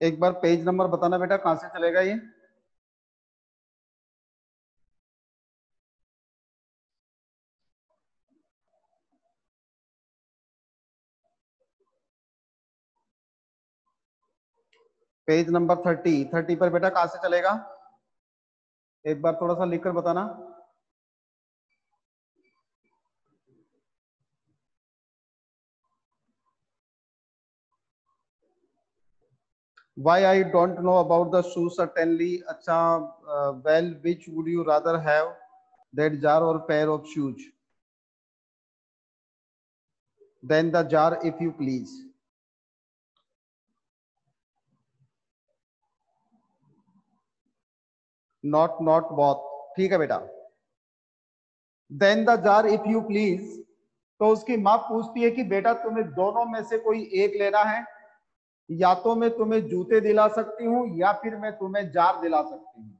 एक बार page number बताना बेटा, कहाँ से चलेगा ये? पेज नंबर थर्टी थर्टी पर बेटा कहाँ से चलेगा? एक बार थोड़ा सा लिखकर बताना। Why I don't know about the shoe certainly अच्छा uh, well which would you rather have that jar or pair of shoes then the jar if you please not not both ठीक है बेटा then the jar if you please तो उसकी माँ पूछती है कि बेटा तुम्हें दोनों में से कोई एक लेना है या तो मैं तुम्हें जूते दिला सकती हूँ, या फिर मैं तुम्हें जार दिला सकती हूँ।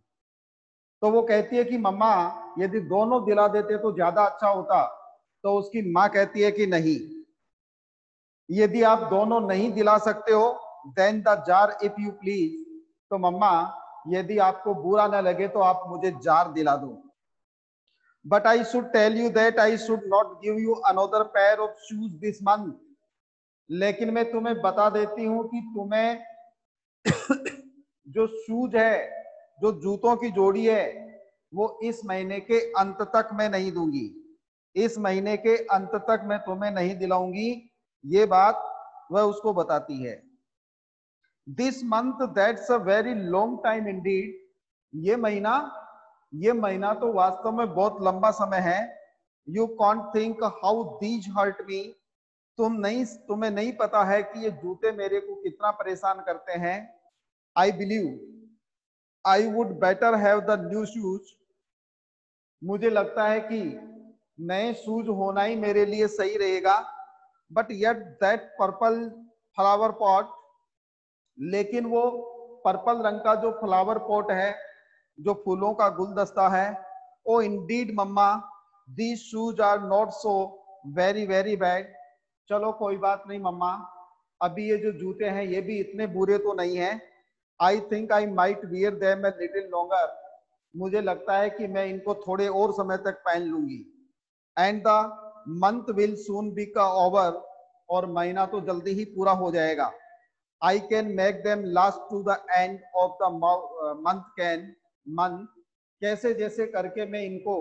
तो वो कहती है कि, मम्मा, यदि दोनों दिला देते तो ज़्यादा अच्छा होता। तो उसकी माँ कहती है कि, नहीं। यदि आप दोनों नहीं दिला सकते हो then the jar if you please तो मम्मा, यदि आपको बुरा ना लगे तो आप मुझे जार दिला दो। But I should tell you that I should not give you another pair of shoes this month लेकिन मैं तुम्हें बता देती हूँ कि तुम्हें जो शूज़ है, जो जूतों की जोड़ी है, वो इस महीने के अंत तक मैं नहीं दूँगी। इस महीने के अंत तक मैं तुम्हें नहीं दिलाऊँगी। ये बात वह उसको बताती है। This month that's a very long time indeed ये महीना ये महीना तो वास्तव में बहुत लंबा समय है। You can't think how these hurt me तुम नहीं, तुम्हें नहीं पता है कि ये जूते मेरे को कितना परेशान करते हैं। I believe I would better have the new shoes मुझे लगता है कि नए शूज़ होना ही मेरे लिए सही रहेगा। But yet that purple flower pot लेकिन वो पर्पल रंग का जो फ्लावर पॉट है, जो फूलों का गुलदस्ता है, ओ indeed mamma these shoes are not so very very bad चलो कोई बात नहीं, मम्मा। अभी ये जो जूते हैं, ये भी इतने बुरे तो नहीं है। I think I might wear them a little longer मुझे लगता है कि मैं इनको थोड़े और समय तक पहन लूँगी। And the month will soon be का ओवर और महीना तो जल्दी ही पूरा हो जाएगा। I can make them last to the end of the month can month कैसे जैसे करके मैं इनको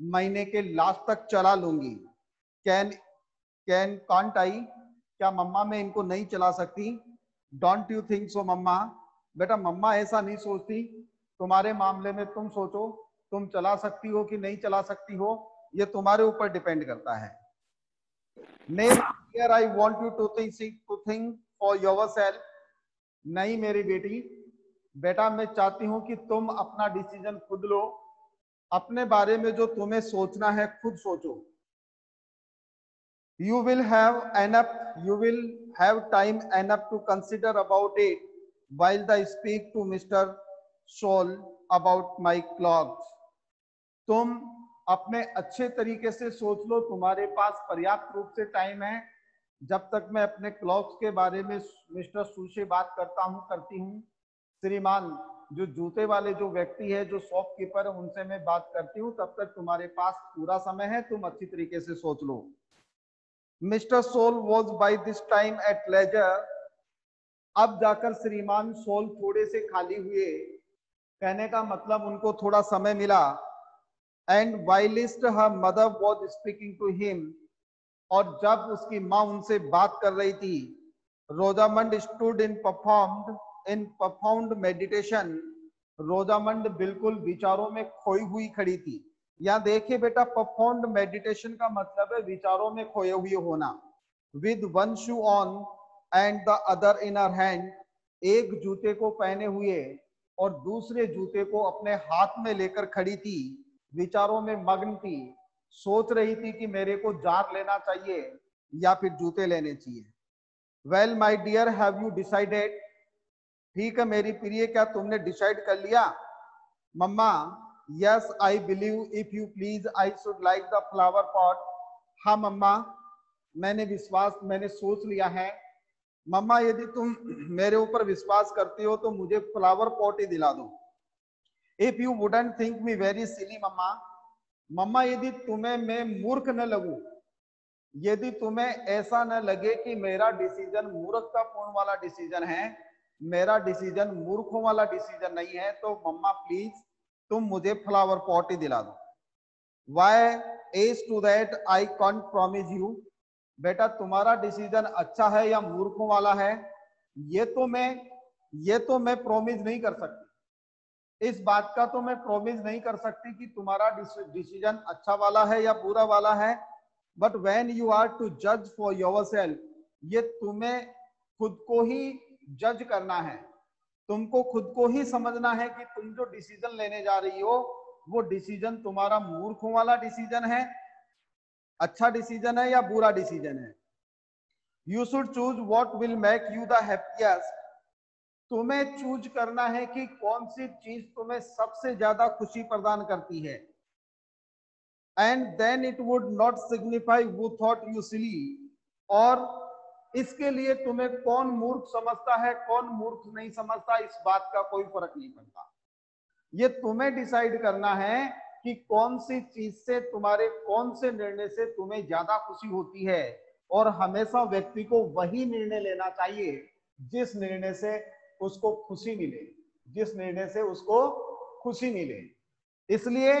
महीने के लास्ट तक चला लूँगी। कैन कैन कांट आई क्या मम्मा मैं इनको नहीं चला सकती? Don't you think so mamma? बेटा, मम्मा ऐसा नहीं सोचती। तुम्हारे मामले में तुम सोचो, तुम चला सकती हो कि नहीं चला सकती हो? ये तुम्हारे ऊपर डिपेंड करता है। Name I want you to think to think for yourself नहीं मेरी बेटी, बेटा मैं चाहती हूँ कि तुम अपना डिसीज़न खुद लो। अपने बारे में जो तुम्हें सोचना है, खुद सोचो। You will have enough, you will have time enough to consider about it while I speak to Mr. Scholl about my clothes. तुम अपने अच्छे तरीके से सोच लो, तुम्हारे पास पर्याप्त रूप से टाइम है जब तक मैं अपने क्लॉथ्स के बारे में मिस्टर सू से बात करता हूँ, करती हूँ, श्रीमान, जो जूते वाले जो व्यक्ति है, जो शॉपकीपर है, उनसे मैं बात करती हूँ, तब तक तुम्हारे पास पूरा समय है, तुम अच्छी तरीके से सोच लो mister soul was by this time at leisure. अब जाकर श्रीमान सोल थोड़े से खाली हुए। कहने का मतलब उनको थोड़ा समय मिला। And whilst her mother was speaking to him और जब उसकी माँ उनसे बात कर रही थी, Rosamond stood in performed in performed meditation Rosamond बिल्कुल विचारों में खोई हुई खड़ी थी। यहाँ देखिए बेटा परफॉर्म्ड मेडिटेशन का मतलब है विचारों में खोए हुए होना। With one shoe on and the other in hand एक जूते को पहने हुए और दूसरे जूते को अपने हाथ में लेकर खड़ी थी, विचारों में मग्न थी, सोच रही थी कि मेरे को जार लेना चाहिए या फिर जूते लेने चाहिए। Well my dear have you decided ठीक है मेरी प्रिय, क्या तुमने डिसाइड कर लिया? Mamma yes I believe if you please I should like the flower pot हाँ मम्मा, मैंने विश्वास, मैंने सोच लिया है। मम्मा, यदि तुम मेरे ऊपर विश्वास करती हो तो मुझे फ्लावर पॉट ही दिला दो। If you wouldn't think me very silly mamma मम्मा, यदि तुम्हें मैं मूर्ख न लगू, यदि तुम्हें ऐसा न लगे कि मेरा डिसीज़न मूर्खतापूर्ण वाला डिसीज़न है, मेरा डिसीज़न मूर्खों वाला डिसीज़न नहीं है तो मम्मा प्लीज़ तुम मुझे फ्लावर पॉट ही दिला दो। Why as to that I can't promise you बेटा, तुम्हारा डिसीज़न अच्छा है या मूर्खों वाला है, ये तो मैं, ये तो मैं प्रोमिस नहीं कर सकती। इस बात का तो मैं प्रोमिस नहीं कर सकती कि तुम्हारा डिसीज़न अच्छा वाला है या बुरा वाला है but when you are to जज फॉर योर सेल्फ ये तुम्हें खुद को ही जज करना है। तुमको खुद को ही समझना है कि तुम जो डिसीज़न लेने जा रही हो, वो डिसीज़न तुम्हारा मूर्खों वाला डिसीज़न है अच्छा डिसीज़न है या बुरा डिसीज़न है। You should choose what will make you the तुम्हें चूज़ करना है कि कौन सी चीज़ तुम्हें सबसे ज़्यादा खुशी प्रदान करती है। And then it would not signify who thought you silly और इसके लिए तुम्हें कौन मूर्ख समझता है, कौन मूर्ख नहीं समझता, इस बात का कोई फ़र्क नहीं पड़ता। ये तुम्हें डिसाइड करना है कि कौन सी चीज़ से तुम्हारे, कौन से निर्णय से तुम्हें ज़्यादा खुशी होती है। और हमेशा व्यक्ति को वही निर्णय लेना चाहिए, जिस निर्णय से उसको खुशी मिले, जिस निर्णय से उसको खुशी मिले। इसलिए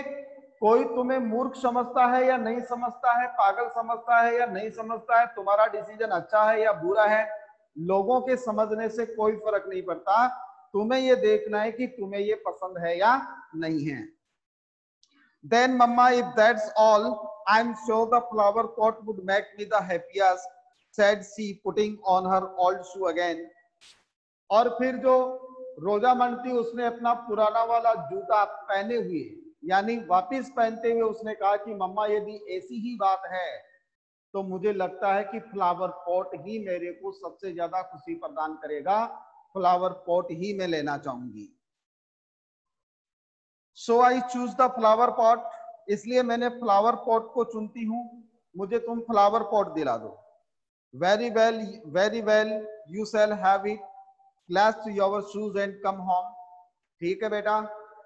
कोई तुम्हें मूर्ख समझता है या नहीं समझता है पागल समझता है या नहीं समझता है तुम्हारा डिसीज़न अच्छा है या बुरा है लोगों के समझने से कोई फ़र्क नहीं पड़ता तुम्हें ये देखना है कि तुम्हें ये पसंद है या नहीं है Mama, if that's all, I'm sure the flower pot would make me the happiest, said she, putting on her old shoe again. और फिर जो रोजा मनती उसने अपना पुराना वाला जूता पहने हुए यानी वापिस पहनते हुए उसने कहा कि मम्मा, यदि ऐसी ही बात है तो मुझे लगता है कि फ्लावर पॉट ही मेरे को सबसे ज़्यादा खुशी प्रदान करेगा। फ्लावर पॉट ही मैं लेना चाहूँगी। So I choose the flower pot इसलिए मैंने फ्लावर पॉट को चुनती हूँ। मुझे तुम फ्लावर पॉट दिला दो। Very well very well you shall have it shoes and come home ठीक है बेटा,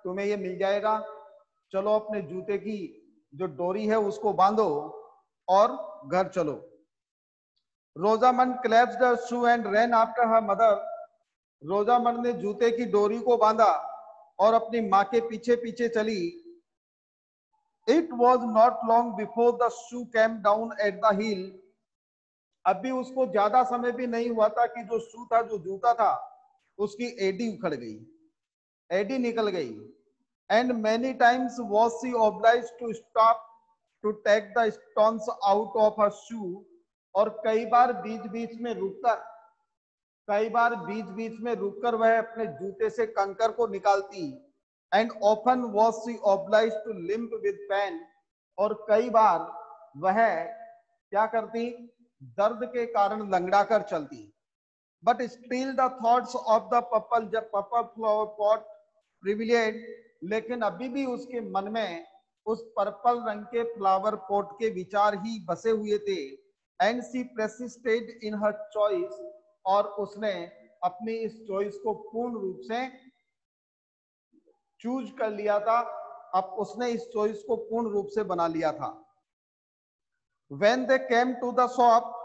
तुम्हें ये मिल जाएगा। चलो अपने जूते की जो डोरी है उसको बांधो और घर चलो। Rosamond clasps the shoe and ran after her mother. Rosamond ने जूते की डोरी को बांधा और अपनी माँ के पीछे पीछे चली। It was not long before the shoe came down at the heel अभी उसको ज़्यादा समय भी नहीं हुआ था कि जो शू था, जो जूता था, उसकी एडी उखड़ गई। एडी निकल गई। And many times was she obliged to stop to take the stones out of her shoe और कई बार बीच बीच में रुककर, कई बार बीच बीच में रुककर वह अपने जूते से कंकर को निकालती। And often was she obliged to limp with pain और कई बार वह क्या करती, दर्द के कारण लंगड़ा कर चलती। But still the thoughts of the purple जब पपल फ्लावर पॉट प्रिविलेज लेकिन अभी भी उसके मन में उस पर्पल रंग के फ्लावर पॉट के विचार ही बसे हुए थे। And C प्रेसिस्टेड in her choice और उसने अपनी इस चॉइस को पूर्ण रूप से चूज़ कर लिया था। अब उसने इस चॉइस को पूर्ण रूप से बना लिया था। When they came to the shop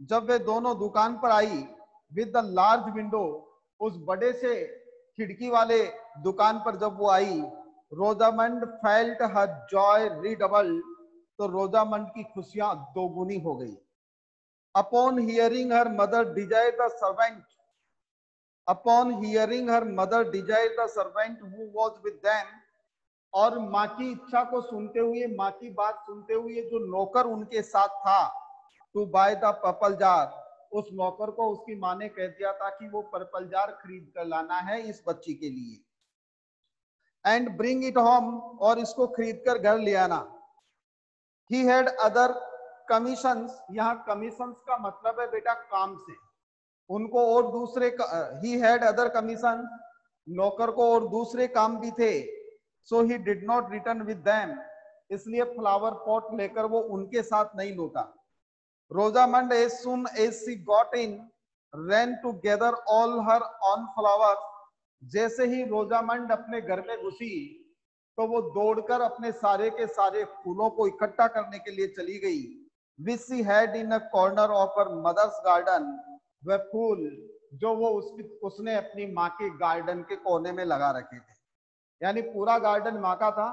जब वे दोनों दुकान पर आई विद द लार्ज विंडो उस बड़े से खिड़की वाले दुकान पर जब वो आई, Rosamond felt her joy readable तो रोजामंड की खुशियाँ दोगुनी हो गई। Upon hearing her mother desire the servant, upon hearing her mother desire the servant who was with them, और माँ की इच्छा को सुनते हुए, माँ की बात सुनते हुए जो नौकर उनके साथ था to buy the purple jar उस नौकर को उसकी माँ ने कह दिया था कि वो पर्पल जार खरीद कर लाना है इस बच्ची के लिए। एंड ब्रिंग इट होम और इसको खरीद कर घर ले आना। ही हैड अदर कमीशन यहाँ कमीशन का मतलब है बेटा काम से। उनको और दूसरे ही हैड अदर कमीशन नौकर को और दूसरे काम भी थे। So he did not return with इसलिए फ्लावर पॉट लेकर वो उनके साथ नहीं लौटा। Rosamond as soon as she got in ran to gather all her on flowers जैसे ही रोजामंड अपने घर में घुसी तो वो दौड़कर अपने सारे के सारे फूलों को इकट्ठा करने के लिए चली गई। Which she had in a corner of her mother's garden वह फूल जो वो उस, उसने अपनी माँ के गार्डन के कोने में लगा रखे थे। यानी पूरा गार्डन माँ का था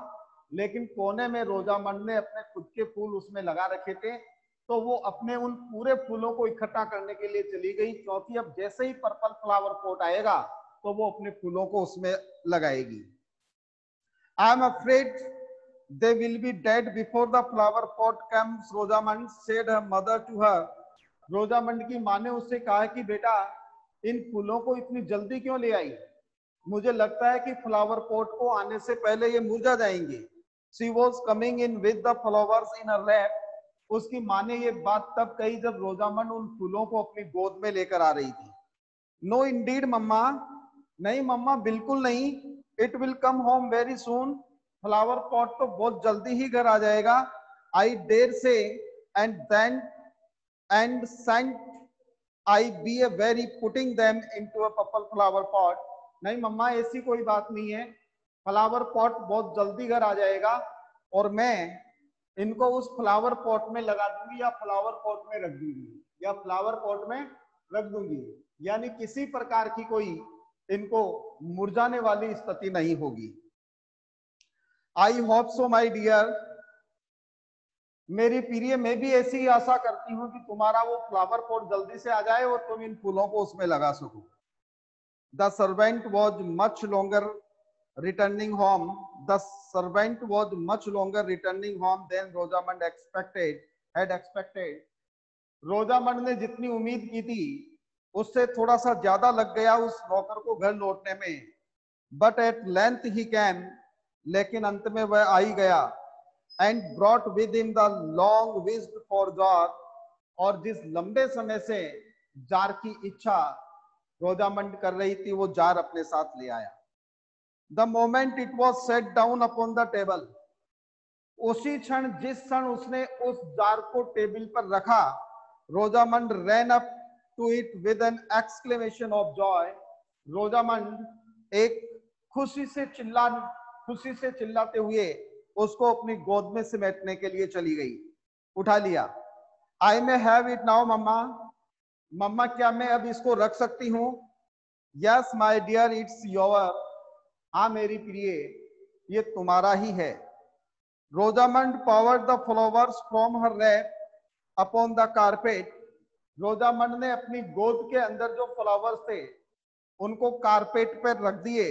लेकिन कोने में रोजामंड ने अपने खुद के फूल उसमें लगा रखे थे। तो वो अपने उन पूरे फूलों को इकट्ठा करने के लिए चली गई। क्योंकि अब जैसे ही पर्पल फ्लावर पोट आएगा तो वो अपने फूलों को उसमें लगाएगी। I am afraid they will be dead before the flower pot said her mother to her Rosamond की माँ ने उससे कहा कि बेटा, इन फूलों को इतनी जल्दी क्यों ले आई? मुझे लगता है कि फ्लावर पॉट को आने से पहले ये मुरझा जाएँगे। She was coming in with the flowers in her lap उसकी माँ ने ये बात तब कही जब रोजामंड उन फूलों को अपनी गोद में लेकर आ रही थी। No indeed mamma. नहीं, मम्मा, बिल्कुल नहीं। It will come home very soon flower pot तो बहुत जल्दी ही घर आ जाएगा। I dare say and then and sent I be a very putting them into a purple flower pot नहीं, मम्मा, ऐसी कोई बात नहीं है। फ्लावर पॉट बहुत जल्दी घर आ जाएगा। और मैं इनको उस फ्लावर पॉट में लगा दूँगी या फ्लावर पॉट में रख दूँगी, या फ्लावर पॉट में रख दूँगी। यानी किसी प्रकार की कोई इनको मुरझाने वाली स्थिति नहीं होगी। I hope so my dear मेरी प्रिय, मैं भी ऐसी आशा करती हूँ कि तुम्हारा वो फ्लावर पॉट जल्दी से आ जाए और तुम इन फूलों को उसमें लगा सको। The servant was much longer returning home, the servant was much longer returning home than Rosamond expected, had expected. Rosamond ने जितनी उम्मीद की थी उससे थोड़ा सा ज़्यादा लग गया उस नौकर को घर लौटने में but at length he came लेकिन अंत में वह आ ही गया and brought with in the long wished for jar और जिस लंबे समय से जार की इच्छा रोजामंड कर रही थी वो जार अपने साथ ले आया the moment it was set down upon the table उसी क्षण, जिस क्षण उसने उस जार को टेबल पर रखा Rosamond ran up to it with an exclamation of joy Rosamond एक खुशी से चिल्ला, खुशी से चिल्लाते हुए उसको अपनी गोद में समेटने के लिए चली गई। उठा लिया। I may have it now mamma. मम्मा, क्या मैं अब इसको रख सकती हूँ? Yes my dear it's your हाँ मेरी प्रिय, ये तुम्हारा ही है। Rosamond poured the flowers from her lap upon the carpet Rosamond ने अपनी गोद के अंदर जो फ्लावर्स थे, उनको कारपेट पर रख दिए।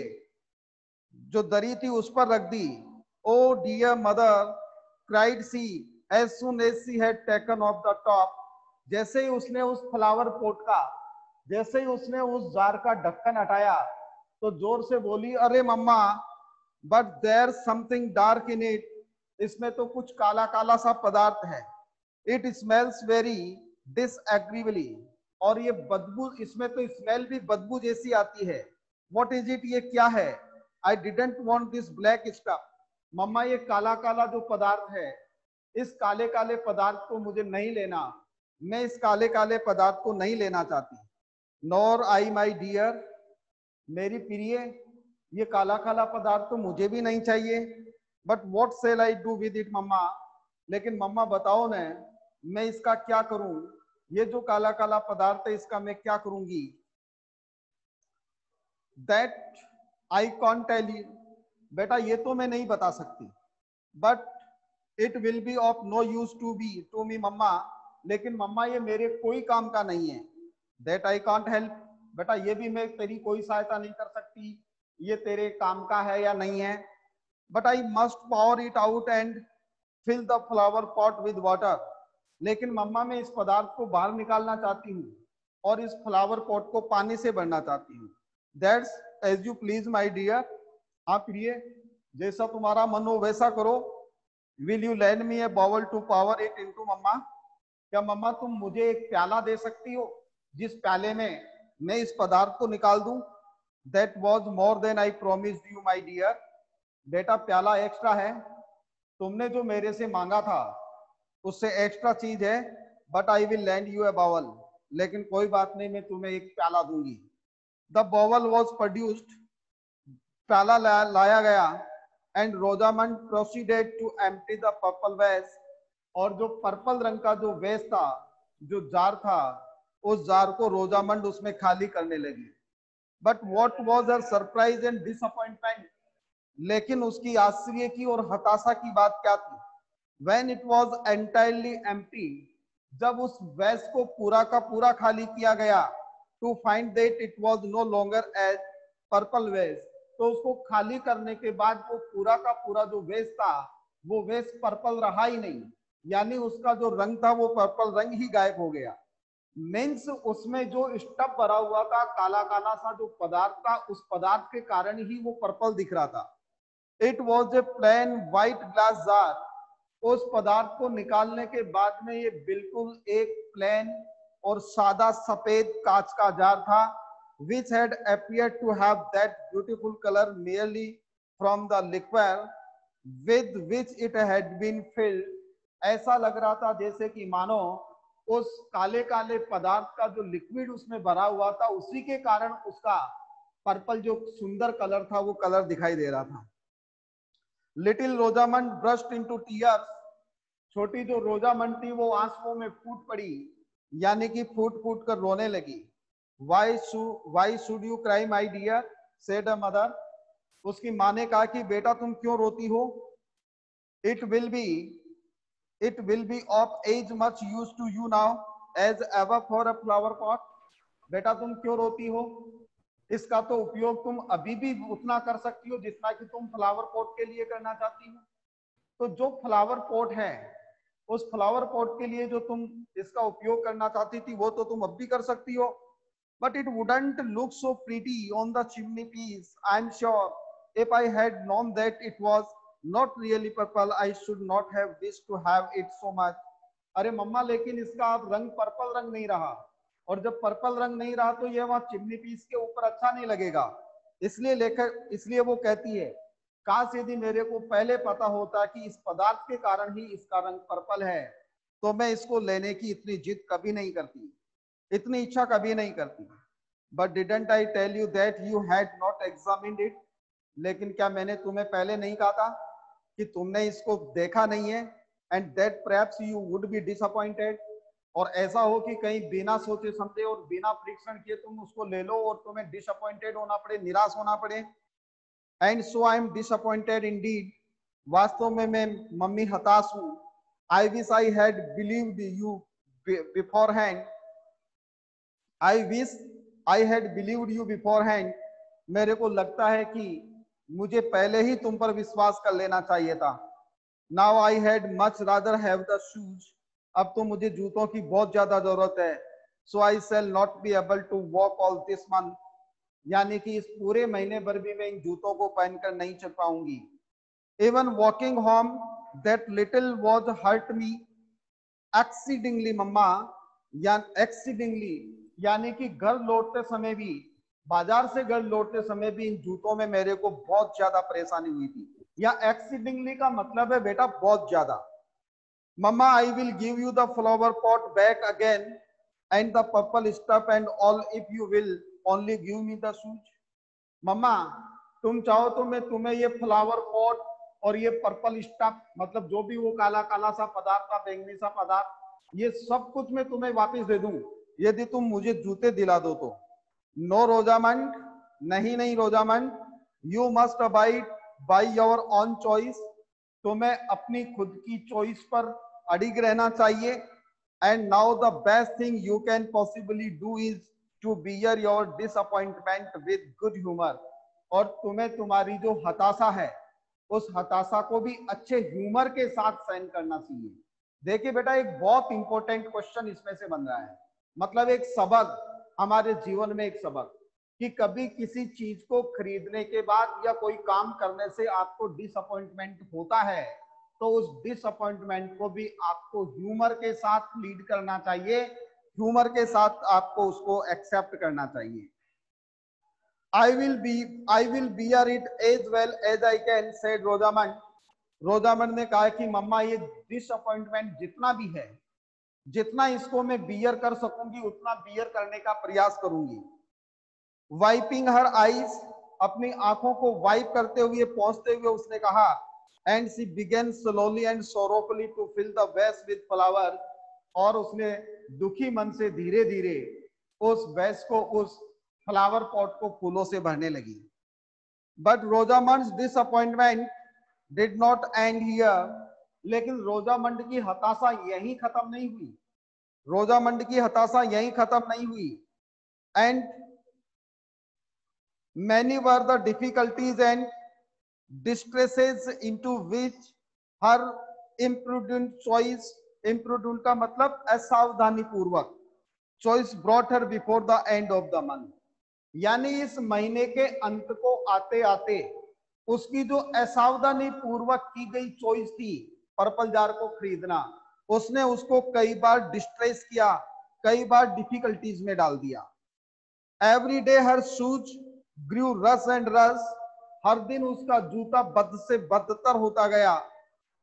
जो दरी थी, उस पर रख दी। ओ dear mother cried she as soon as she had taken off the top जैसे ही उसने उस फ्लावर पोट का, जैसे ही उसने उस जार का ढक्कन हटाया तो ज़ोर से बोली, अरे मम्मा but there something dark in it इसमें तो कुछ काला काला सा पदार्थ है। इट स्मेल्स वेरी डिसएग्रीबली और ये बदबू, इसमें तो स्मेल भी बदबू जैसी आती है। वॉट इज़ इट ये क्या है? I didn't want this black stuff mamma, ये काला काला जो पदार्थ है, इस काले काले पदार्थ को मुझे नहीं लेना। मैं इस काले काले पदार्थ को नहीं लेना चाहती। नॉर आई माई डियर मेरी प्रिय, ये काला काला पदार्थ तो मुझे भी नहीं चाहिए। But what shall I do with it mamma? लेकिन मम्मा बताओ न, मैं इसका क्या करूँ? ये जो काला काला पदार्थ है, इसका मैं क्या करूँगी? That I can't tell you बेटा, ये तो मैं नहीं बता सकती। But it will be of no use to be to me mamma. लेकिन मम्मा, ये मेरे कोई काम का नहीं है। दैट आई कॉन्ट हेल्प बेटा, ये भी मैं, तेरी कोई सहायता नहीं कर सकती। ये तेरे काम का है या नहीं है? But I must pour it out and fill the flower pot with water लेकिन मम्मा, मैं इस पदार्थ को बाहर निकालना चाहती हूँ और इस फ्लावर पॉट को पानी से भरना चाहती हूँ। That's as you please my dear हाँ प्रिय जैसा तुम्हारा मन हो, वैसा करो। Will you lend me a bowl to pour it into mamma? क्या मम्मा, तुम मुझे एक प्याला दे सकती हो, जिस प्याले में मैं इस पदार्थ को निकाल दूँ। That was more than I promise you my dear बेटा प्याला एक्स्ट्रा है। तुमने जो मेरे से मांगा था उससे एक्स्ट्रा चीज़ है but I will lend you a bowl लेकिन कोई बात नहीं मैं तुम्हें एक प्याला दूँगी। द बॉवल वॉज़ प्रोड्यूस्ड प्याला ला, लाया गया and Rosamond proceeded to empty the purple vase और जो पर्पल रंग का जो वेस था जो जार था उस जार को रोजामंड उसमें खाली करने लगी। But what was her surprise and disappointment लेकिन उसकी आश्चर्य की और हताशा की बात क्या थी? When it was entirely empty जब उस वेस को पूरा का पूरा खाली किया गया to find that it was no longer as purple vase तो उसको खाली करने के बाद वो पूरा का पूरा जो वेस था, वो वेस पर्पल रहा ही नहीं। यानी उसका जो रंग था, वो पर्पल रंग ही गायब हो गया। मीन्स उसमें जो स्टफ़ भरा हुआ था, काला काला सा जो पदार्थ था, उस पदार्थ के कारण ही वो पर्पल दिख रहा था। It was a plain white glass jar उस पदार्थ को निकालने के बाद में ये बिल्कुल एक प्लेन और सादा सफ़ेद कांच का जार था which had appear to have that beautiful colour merely from the liquor with which it had been filled ऐसा लग रहा था जैसे कि मानो उस काले काले पदार्थ का जो लिक्विड उसमें भरा हुआ था, उसी के कारण उसका पर्पल जो सुंदर कलर था, वो कलर दिखाई दे रहा था। Little Rosamond burst into tears छोटी जो रोजामंड थी, वो आंसुओं में फूट पड़ी, यानी कि फूट फूट कर रोने लगी। Why shoe why should you cry my dear said a mother उसकी माँ ने कहा कि, बेटा, तुम क्यों रोती हो? It will be it will be of age much used to you now as ever for a flower pot बेटा तुम क्यों रोती हो इसका तो उपयोग तुम अभी भी उतना कर सकती हो जितना कि तुम फ्लावर पॉट के लिए करना चाहती हो तो जो फ्लावर पॉट है उस फ्लावर पॉट के लिए जो तुम इसका उपयोग करना चाहती थी वो तो तुम अब भी कर सकती हो but it wouldn't look so pretty on the chimney piece i'm sure if i had known that it was not really purple i should not have to have it so much. अरे मम्मा, लेकिन इसका आप रंग purple रंग नहीं रहा। और जब पर्पल रंग नहीं रहा तो ये वहाँ चिमनी पीस के ऊपर अच्छा नहीं लगेगा। इसलिए लेखक, इसलिए वो कहती है काश यदि मेरे को पहले पता होता कि इस पदार्थ के कारण ही इसका रंग पर्पल है। तो मैं इसको लेने की इतनी जिद कभी नहीं करती। इतनी इच्छा कभी नहीं करती। But didn't I tell you that you had not examine it लेकिन क्या मैंने तुम्हें पहले नहीं कहा था? कि तुमने इसको देखा नहीं है and that perhaps you would be disappointed और ऐसा हो कि कहीं बिना सोचे समझे और बिना परीक्षण किए तुम उसको ले लो और तुम्हें डिसअपॉइंटेड होना पड़े, निराश होना पड़े। And so I am disappointed in वास्तव में मैं मम्मी हताश हूँ। I wish I had believe you beforehand I wish I had believe you beforehand मेरे को लगता है कि मुझे पहले ही तुम पर विश्वास कर लेना चाहिए था। Now I had much rather have the shoes अब तो मुझे जूतों की बहुत ज़्यादा ज़रूरत है। So I shall not be able to walk all this month यानी कि इस पूरे महीने भर भी मैं इन जूतों को पहनकर नहीं चल पाऊँगी। Even walking home that little was hurt me exceedingly mamma. या एक्सीडिंगली यानी कि घर लौटते समय भी बाज़ार से घर लौटते समय भी इन जूतों में मेरे को बहुत ज़्यादा परेशानी हुई थी। या एक्सीडिंगली का मतलब है, बेटा, बहुत ज़्यादा। Mamma I will give you the flower pot back again and the purple stuff and all if you will only give me the shoes mamma तुम चाहो तो मैं तुम्हें ये फ्लावर पॉट और ये पर्पल स्टफ़ मतलब जो भी वो काला काला सा पदार्थ था, बैंगनी सा पदार्थ, ये सब कुछ मैं तुम्हें वापस दे दूँ। यदि तुम मुझे जूते दिला दो तो। रोजामंड नहीं नहीं Rosamond you must abide by your own choice तुम्हें अपनी खुद की चॉइस पर अडिग रहना चाहिए। And now the best thing you can possibly do is to bear your disappointment with good humour और तुम्हें तुम्हारी जो हताशा है, उस हताशा को भी अच्छे ह्यूमर के साथ सहन करना चाहिए। देखिए बेटा, एक बहुत इंपॉर्टेंट क्वेश्चन इसमें से बन रहा है। मतलब एक सबक हमारे जीवन में एक सबक, कि कभी किसी चीज़ को खरीदने के बाद या कोई काम करने से आपको डिसअपॉइंटमेंट होता है तो उस डिसअपॉइंटमेंट को भी आपको ह्यूमर के साथ लीड करना चाहिए। ह्यूमर के साथ आपको उसको एक्सेप्ट करना चाहिए। I will be I will bear it as well as I can said Rosamond Rosamond ने कहा कि मम्मा, ये डिसअपॉइंटमेंट जितना भी है जितना इसको मैं बियर कर सकूँगी, उतना बियर करने का प्रयास करूँगी। वाइपिंग हर आईज अपनी आँखों को वाइप करते हुए, पहुँचते हुए उसने कहा and she began slowly and sorrowfully to fill the vase with flower और उसने दुखी मन से धीरे धीरे उस वैस को, उस फ्लावर पॉट को फूलों से भरने लगी। But Rosamond disappointment did not end here लेकिन रोजामंड की हताशा यही खत्म नहीं हुई। रोजामंड की हताशा यही खत्म नहीं हुई। And many were the difficulties and distresses into which her imprudent choice imprudent का मतलब असावधानी पूर्वक choice brought her before the end of the month यानी इस महीने के अंत को आते आते उसकी जो असावधानी पूर्वक की गई चॉइस थी पर्पल जार को खरीदना, उसने उसको कई बार डिस्ट्रेस किया, कई बार डिफिकल्टीज में डाल दिया। Every day her shoes grew worse and worse हर दिन उसका जूता बद से बदतर होता गया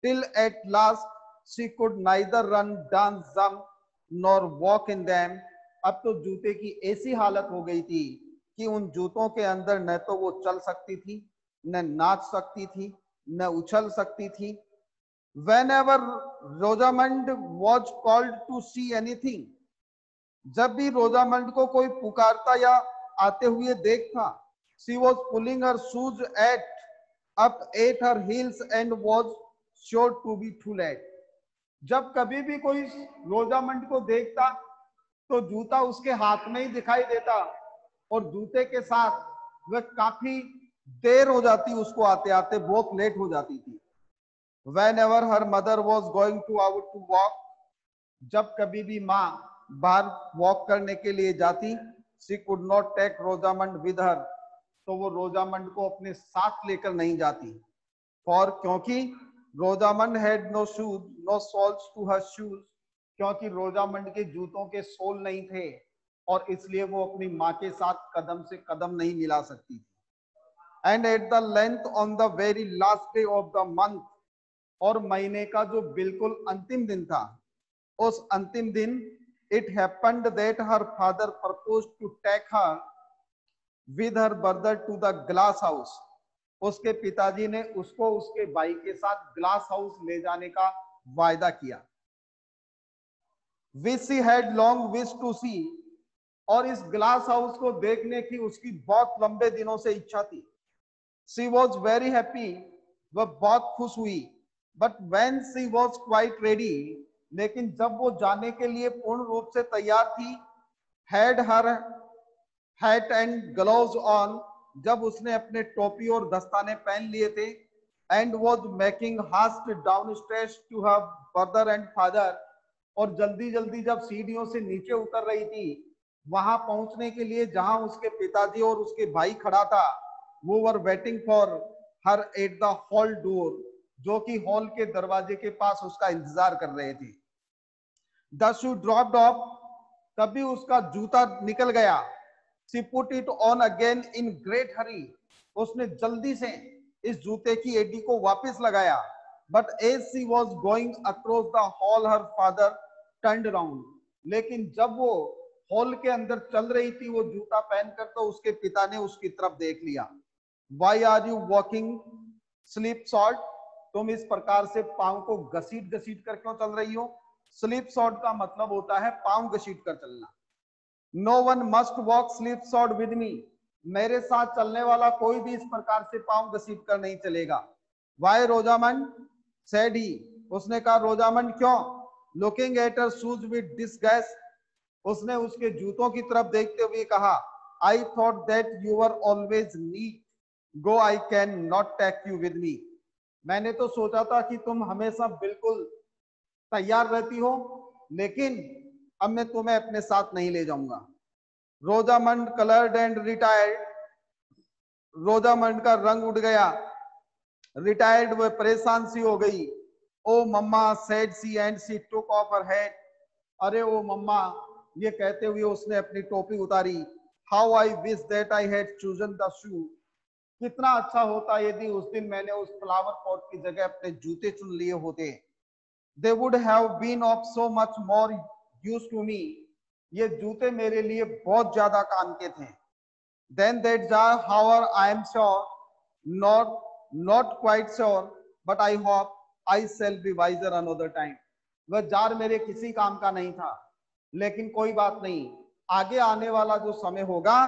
till at last she could neither run dance jump nor walk in them अब तो जूते की ऐसी हालत हो गई थी कि उन जूतों के अंदर न तो वो चल सकती थी, न नाच सकती थी, न उछल सकती थी ever Rosamond was called to see anything जब भी रोजामंड को कोई पुकारता या आते हुए देखता she was pulling her shoes at up at her heels and was sure to be too late जब कभी भी कोई रोजामंड को देखता तो जूता उसके हाथ में ही दिखाई देता और जूते के साथ वह काफ़ी देर हो जाती, उसको आते आते बहुत लेट हो जाती थी। Whenever her mother was going to out to walk जब कभी भी माँ बाहर वॉक करने के लिए जाती she could not take Rosamond with her तो वो रोजामंड को अपने साथ लेकर नहीं जाती। फॉर क्योंकि Rosamond had no shoes no soles to her shoes क्योंकि रोजामंड के जूतों के सोल नहीं थे, और इसलिए वो अपनी माँ के साथ कदम से कदम नहीं मिला सकती थी। And at the length on the very last day of the month और महीने का जो बिल्कुल अंतिम दिन था, उस अंतिम दिन it happened that her father propose to take her with her brother to the glass house उसके पिताजी ने उसको उसके भाई के साथ ग्लास हाउस ले जाने का वायदा किया। Which she had long wish to see और इस ग्लास हाउस को देखने की उसकी बहुत लंबे दिनों से इच्छा थी। सी वॉज़ वेरी हैप्पी वह बहुत खुश हुई। But when she was quite ready लेकिन जब वो जाने के लिए पूर्ण रूप से तैयार थी had her hat and gloves on जब उसने अपने टोपी और दस्ताने पहन लिए थे and was making haste down stairs to her brother and father और जल्दी जल्दी जब सीढ़ियों से नीचे उतर रही थी, वहाँ पहुँचने के लिए जहाँ उसके पिताजी और उसके भाई खड़ा था, वो were waiting for her at the hall door जो कि हॉल के दरवाजे के पास उसका इंतज़ार कर रहे थे। द शू ड्रॉप ऑफ़ तभी उसका जूता निकल गया। She put it on again in great hurry उसने जल्दी से इस जूते की एडी को वापस लगाया। But as she was going across the hall her father turn round लेकिन जब वो हॉल के अंदर चल रही थी, वो जूता पहनकर तो उसके पिता ने उसकी तरफ़ देख लिया। Why are you walking slipshod तुम इस प्रकार से पाँव को घसीट घसीट कर क्यों चल रही हो? स्लीप सॉल्ट का मतलब होता है पाँव घसीट कर चलना। No one must walk slipshod with me मेरे साथ चलने वाला कोई भी इस प्रकार से पाँव घसीट कर नहीं चलेगा। वाई रोजामंड सेड ही उसने कहा रोजामंड क्यों? Looking at her shoes with disgust उसने उसके जूतों की तरफ़ देखते हुए कहा I thought that you are always neat go I can not take you with me मैंने तो सोचा था कि तुम हमेशा बिल्कुल तैयार रहती हो, लेकिन अब मैं तुम्हें अपने साथ नहीं ले जाऊँगा। Rosamond coloured and retired Rosamond का रंग उड़ गया। रिटायर्ड वह परेशान सी हो गई। ओ mamma said she and she took off her hat अरे ओ मम्मा, ये कहते हुए उसने अपनी टोपी उतारी। How I wish that I had chosen the shoe कितना अच्छा होता यदि उस दिन मैंने उस फ्लावर पॉट की जगह अपने जूते चुन लिए होते। They would have been of so much more use to me ये जूते मेरे लिए बहुत ज़्यादा काम के थे। Then that jar however I am sure not not quite sure but I hope I shall be wiser another time वह जार मेरे किसी काम का नहीं था। लेकिन कोई बात नहीं। आगे आने वाला जो समय होगा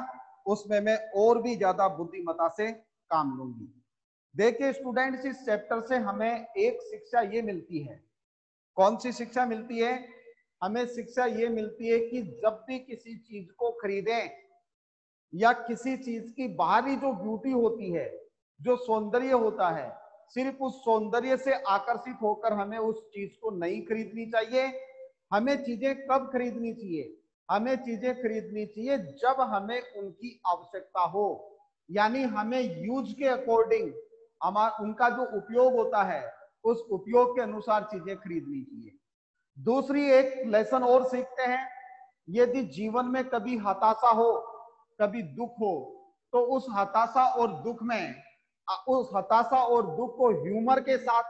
उसमें मैं और भी ज़्यादा बुद्धिमता से काम लूँगी। देखिए स्टूडेंट्स इस चैप्टर से हमें एक शिक्षा ये मिलती है। कौन सी शिक्षा मिलती है? हमें शिक्षा ये मिलती है कि जब भी किसी चीज़ को खरीदें या किसी चीज़ की बाहरी जो ब्यूटी होती है, जो सौंदर्य होता है, सिर्फ़ उस सौंदर्य से आकर्षित होकर हमें उस चीज़ को नहीं खरीदनी चाहिए। हमें चीज़ें कब खरीदनी चाहिए? हमें चीज़ें खरीदनी चाहिए जब हमें उनकी आवश्यकता हो। यानी हमें यूज़ के अकॉर्डिंग हमारा उनका जो उपयोग होता है, उस उपयोग के अनुसार चीज़ें खरीदनी चाहिए। दूसरी एक लेसन और सीखते हैं। यदि जीवन में कभी हताशा हो, कभी दुख हो तो उस हताशा और दुख में उस हताशा और दुख को ह्यूमर के साथ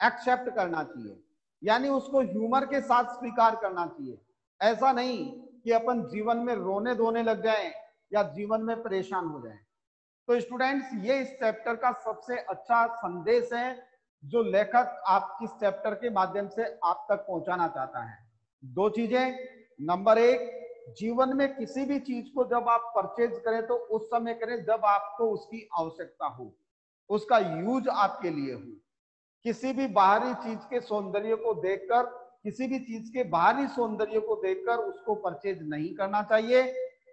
एक्सेप्ट करना चाहिए। यानी उसको ह्यूमर के साथ स्वीकार करना चाहिए। ऐसा नहीं कि अपन जीवन में रोने धोने लग जाएँ या जीवन में परेशान हो जाएँ। तो स्टूडेंट्स ये इस चैप्टर का सबसे अच्छा संदेश है जो लेखक आप इस चैप्टर के माध्यम से आप तक पहुंचाना चाहता है। दो चीज़ें। नंबर एक, जीवन में किसी भी चीज़ को जब आप परचेज करें तो उस समय करें जब आपको उसकी आवश्यकता हो। उसका यूज़ आपके लिए हो। किसी भी बाहरी चीज़ के सौंदर्य को देखकर किसी भी चीज़ के बाहरी सौंदर्य को देखकर उसको परचेज नहीं करना चाहिए।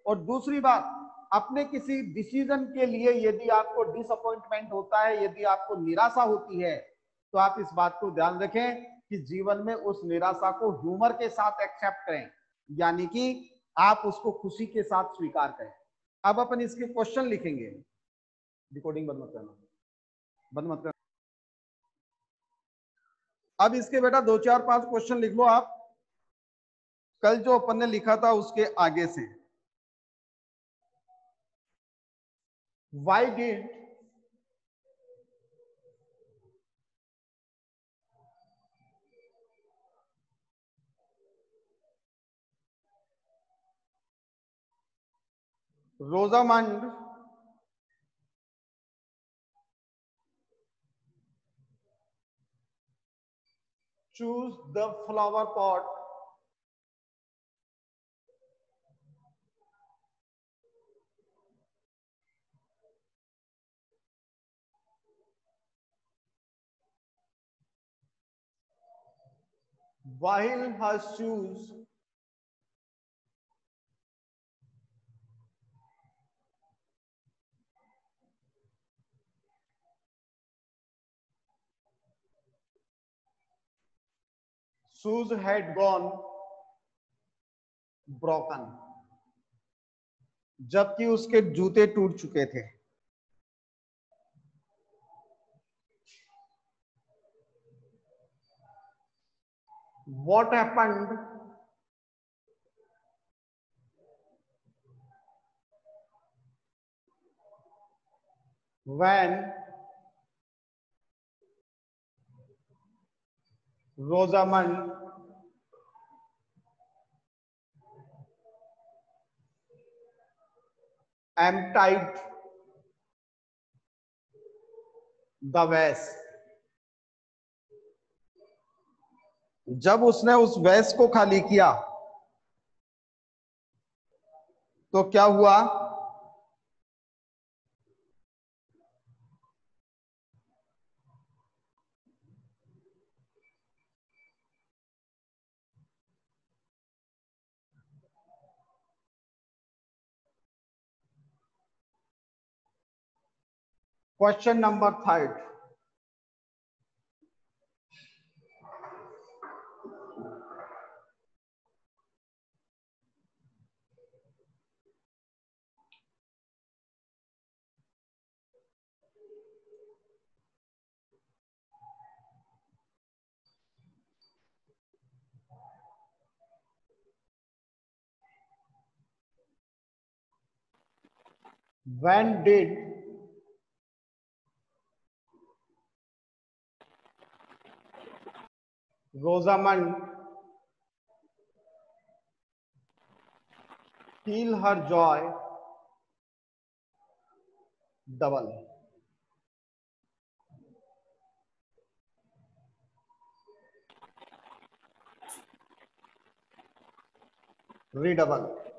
और दूसरी बात, अपने किसी डिसीज़न के लिए यदि आपको डिसअपॉइंटमेंट होता है, यदि आपको निराशा होती है तो आप इस बात को ध्यान रखें कि जीवन में उस निराशा को ह्यूमर के साथ एक्सेप्ट करें। यानी कि आप उसको खुशी के साथ स्वीकार करें। अब अपन इसके क्वेश्चन लिखेंगे। रिकॉर्डिंग बंद मत करना। बंद मत करना अब इसके बेटा दो चार पाँच क्वेश्चन लिख लो आप। कल जो अपन ने लिखा था उसके आगे से। Why did Rosamund choose the flower pot. While her shoes shoes had gone broken जबकि उसके जूते टूट चुके थे what happened when रोजामन। एम द दैस जब उसने उस वैस को खाली किया तो क्या हुआ? Question number third. When did Rosamond feel her joy double. Redouble.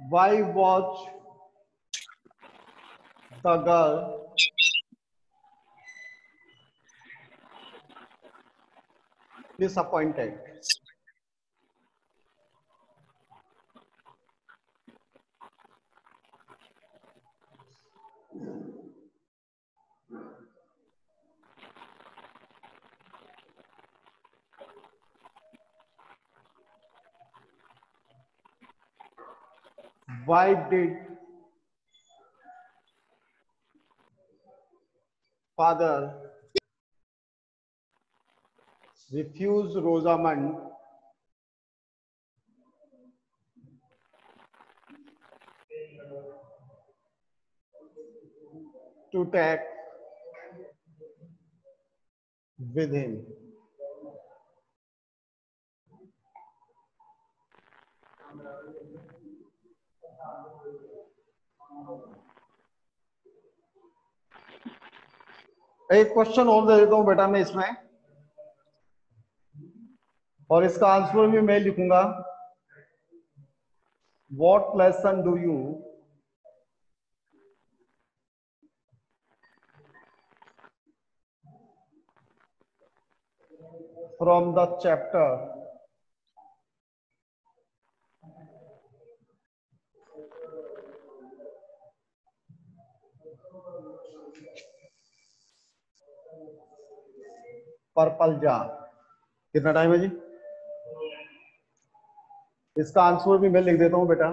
Why watch the girl disappointed? Why did father refuse Rosamond to take with him? एक क्वेश्चन और दे देता हूँ बेटा मैं इसमें। और इसका आंसर भी मैं लिखूँगा। What lesson do you from the chapter purple jar कितना टाइम है जी? इसका आंसर भी मैं लिख देता हूँ बेटा।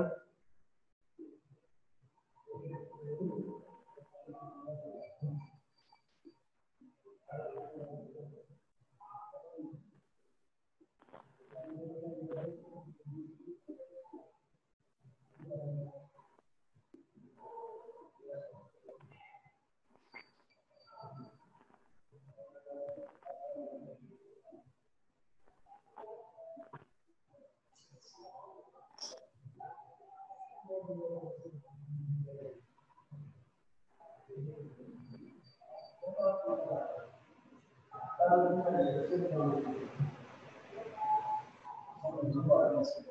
Gracias.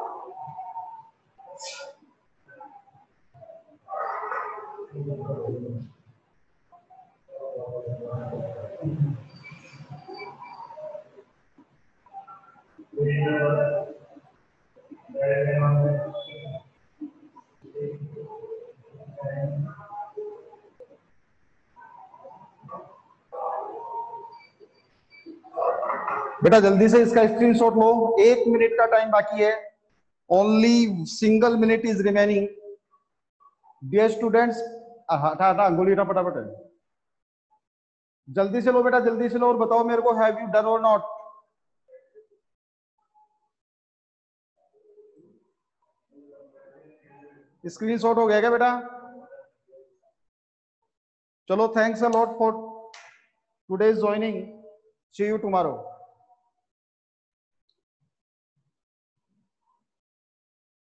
बेटा, जल्दी से इसका स्क्रीनशॉट लो। एक मिनट का टाइम बाकी है। Only single minute is remaining dear students हटा अंगुली फटाफट। जल्दी से लो बेटा, जल्दी से लो और बताओ मेरे को हैव यू डन और नॉट स्क्रीनशॉट हो गया क्या बेटा? चलो thanks a lot for today's joining see you tomorrow